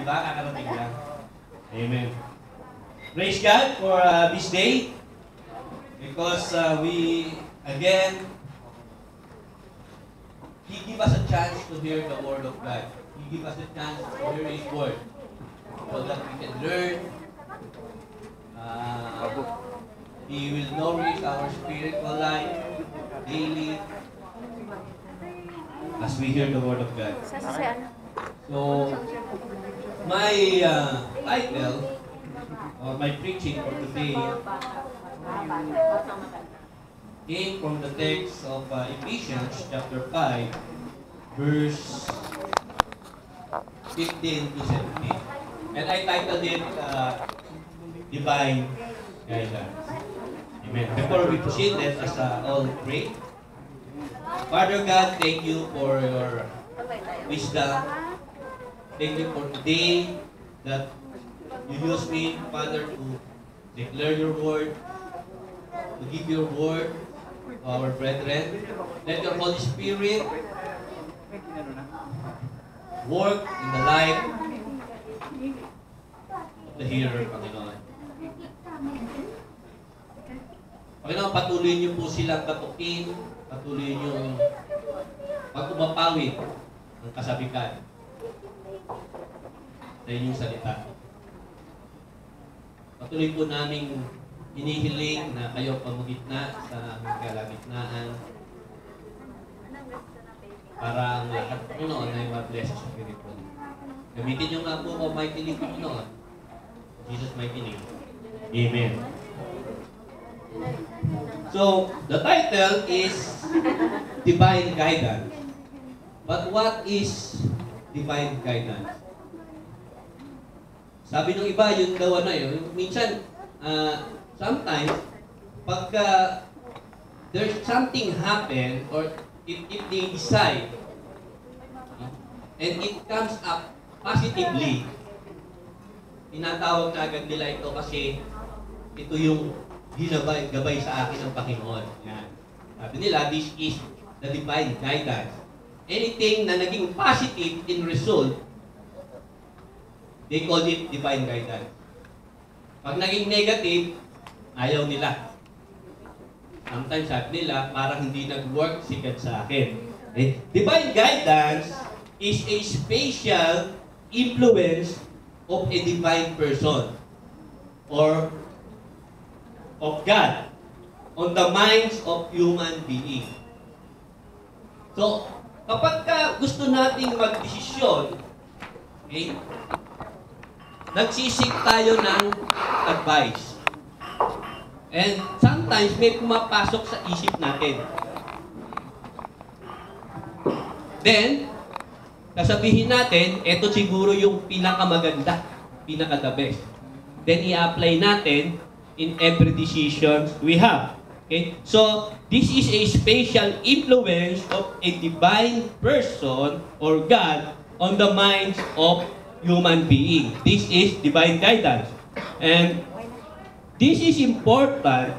Di ba? Kakarating lang. Amen. Praise God for uh, this day. Because uh, we, again, He give us a chance to hear the Word of God. He give us a chance to hear His Word. So that we can learn. Uh, he will nourish our spiritual life daily as we hear the Word of God. Sa si ano? So, my uh, title or my preaching for today came from the text of uh, Ephesians chapter 5, verse 15 to 17. And I titled it uh, Divine Guidance. Amen. Before we proceed, let us uh, all pray. Father God, thank you for your wisdom. Thank you for today that you use me, Father, to declare your word, to give your word to our brethren. Let your Holy Spirit work in the life of the hearer, Panginoon. Panginoon, patuloy niyo po silang katukin, patuloy niyo pag-umapawid ng kasabikan sa inyong salita. Patuloy po naming hinihiling na kayo pamugitna sa aming kalagitnaan para ang lahat po noon ay ma-bless sa Spirit po. Gamitin niyo nga po o mighty name Panginoon. Jesus mighty name. Amen. So, the title is Divine Guidance. But what is divine guidance? Sabi ng iba, yung daw ano yun, minsan, uh, sometimes, pagka there's something happen or if, if they decide uh, and it comes up positively, tinatawag na agad nila ito kasi ito yung ginabay gabay sa akin ng Panginoon. Yan. Sabi nila, this is the divine guidance. Anything na naging positive in result, they call it divine guidance. Pag naging negative, ayaw nila. Sometimes sabi nila, parang hindi nag-work si God sa akin. Eh, divine guidance is a special influence of a divine person or of God on the minds of human being. So, kapag ka gusto nating magdesisyon, okay, nagsisik tayo ng advice. And sometimes may pumapasok sa isip natin. Then, sasabihin natin, ito siguro yung pinakamaganda, pinaka-the best. Then, i-apply natin in every decision we have. Okay? So, this is a special influence of a divine person or God on the minds of human being. This is divine guidance. And this is important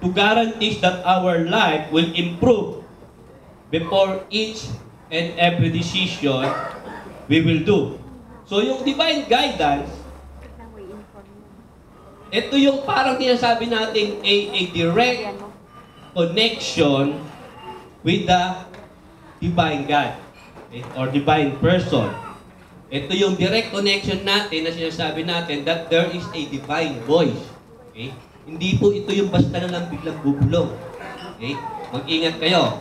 to guarantee that our life will improve before each and every decision we will do. So, yung divine guidance ito yung parang sinasabi natin a, a direct connection with the divine God okay? or divine person. Ito yung direct connection natin na sinasabi natin that there is a divine voice. Okay? Hindi po ito yung basta na lang biglang bubulong. Okay? Mag-ingat kayo.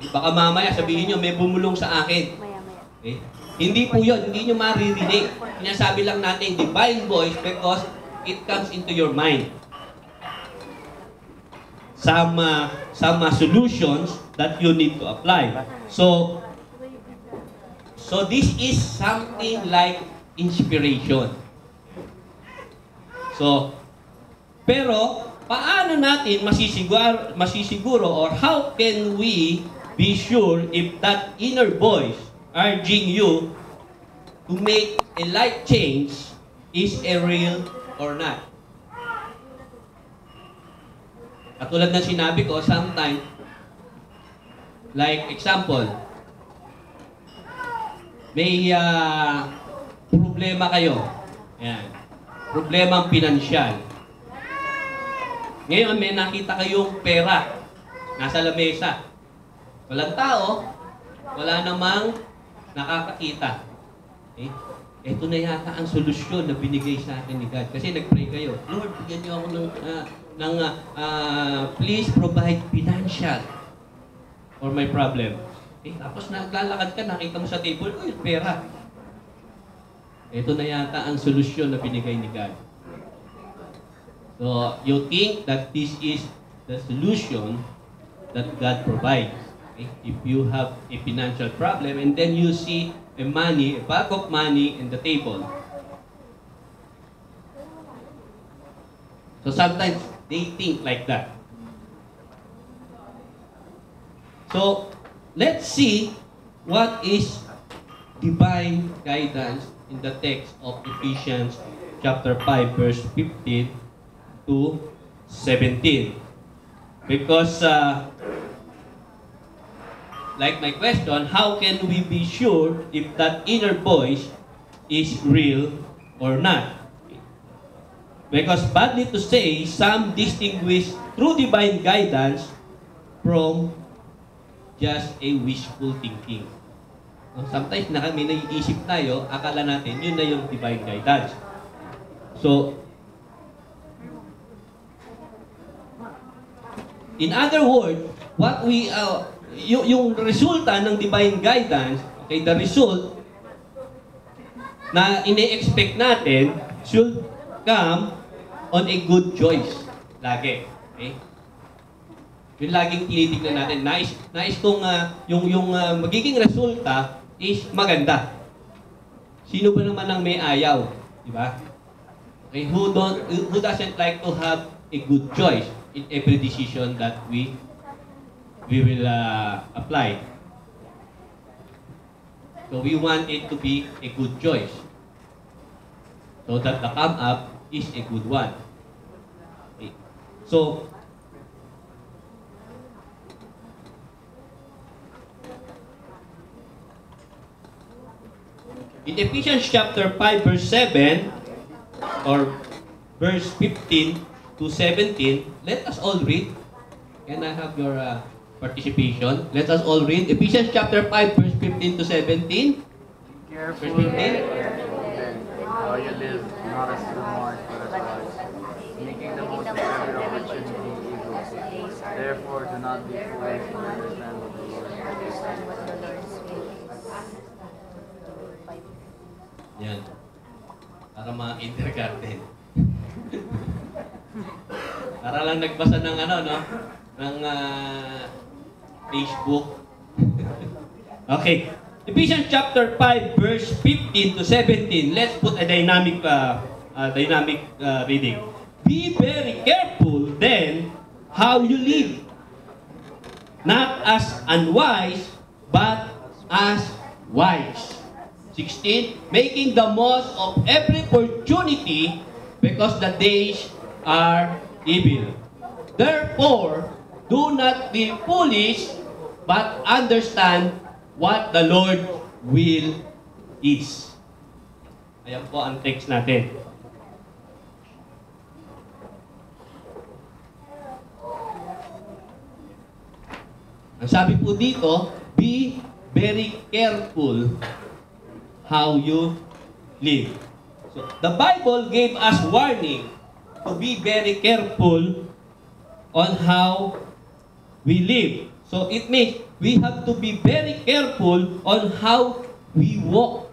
Okay? Baka mamaya sabihin nyo, may bumulong sa akin. Okay? Hindi po yun. Hindi nyo maririnig. Sinasabi lang natin divine voice because it comes into your mind. Some, uh, some uh, solutions that you need to apply. So, so this is something like inspiration. So, pero paano natin masisiguro, masisiguro or how can we be sure if that inner voice urging you to make a life change is a real or not. Katulad ng sinabi ko, sometimes, like example, may uh, problema kayo. Yan. Problema pinansyal. Ngayon, may nakita kayong pera. Nasa lamesa. Walang tao. Wala namang nakakakita. Okay? Ito na yata ang solusyon na binigay sa atin ni God. Kasi nag-pray kayo, Lord, bigyan niyo ako ng, ah, ng ah, please provide financial for my problem. Eh, tapos naglalakad ka, nakita mo sa table, uy, pera. Ito na yata ang solusyon na binigay ni God. So, you think that this is the solution that God provides. Okay? If you have a financial problem and then you see a money, a bag of money in the table. So sometimes they think like that. So let's see what is divine guidance in the text of Ephesians chapter 5 verse 15 to 17. Because uh, like my question, how can we be sure if that inner voice is real or not? Because badly to say, some distinguish true divine guidance from just a wishful thinking. No, Sometimes na kami naiisip tayo, akala natin yun na yung divine guidance. So, in other words, what we, uh, yung, yung resulta ng divine guidance, okay, the result na ine-expect natin should come on a good choice. Lagi. Okay? Yung laging tinitignan natin. Nais, nais kong ah, yung, yung ah, magiging resulta is maganda. Sino ba naman ang may ayaw? Di ba? Okay, who, don't, who doesn't like to have a good choice in every decision that we we will uh, apply. So we want it to be a good choice. So that the come up is a good one. Okay. So in Ephesians chapter 5 verse 7 or verse 15 to 17, let us all read. Can I have your uh, participation? Let us all read Ephesians chapter 5 verse 15 to 17. Careful Verse 15. then how you live, not as but as wise, making the most of every opportunity evil. Therefore, do not be foolish, but understand what the Lord is. Yan. Para mga kindergarten. Para lang nagbasa ng ano, no? Ng ah, Facebook. okay. Ephesians chapter 5 verse 15 to 17. Let's put a dynamic uh, uh, dynamic uh, reading. Be very careful then how you live. Not as unwise, but as wise. 16, making the most of every opportunity because the days are evil. Therefore, do not be foolish, but understand what the Lord will is. Ayan po ang text natin. Ang sabi po dito, be very careful how you live. So, the Bible gave us warning to be very careful on how we live. So, it means we have to be very careful on how we walk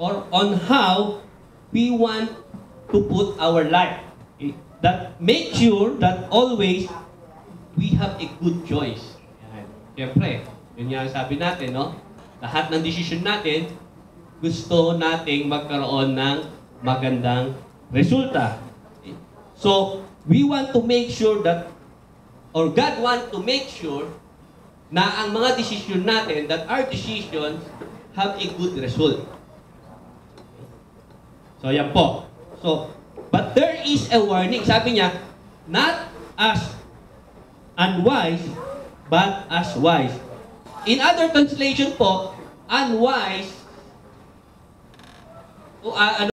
or on how we want to put our life. Okay? That make sure that always we have a good choice. Siyempre, yun nga sabi natin, no? Lahat ng decision natin, gusto nating magkaroon ng magandang resulta. So, we want to make sure that, or God want to make sure na ang mga decision natin, that our decisions have a good result. So, yan po. So, but there is a warning. Sabi niya, not as unwise, but as wise. In other translation po, unwise O, ah, ano